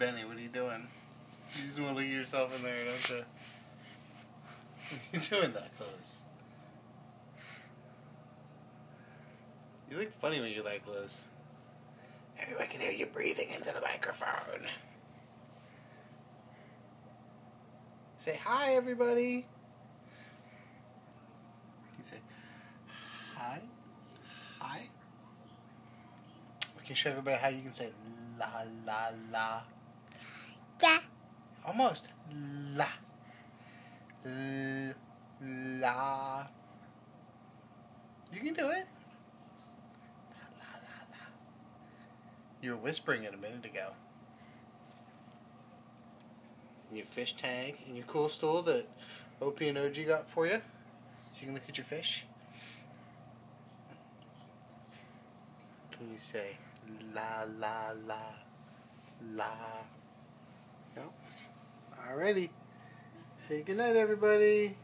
Benny, what are you doing? You just want to look at yourself in there, don't you? You're doing that close. You look funny when you're that close. Everyone can hear you breathing into the microphone. Say hi, everybody. You say hi, hi. We can show everybody how you can say la la la. Yeah. Almost la L- la. You can do it. La, la, la, la. You were whispering it a minute ago. Your fish tank and your cool stool that OP and OG got for you. So you can look at your fish. Can you say la la la la? Alrighty. Say goodnight everybody.